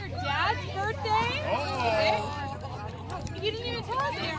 your dad's birthday? Oh. You didn't even tell us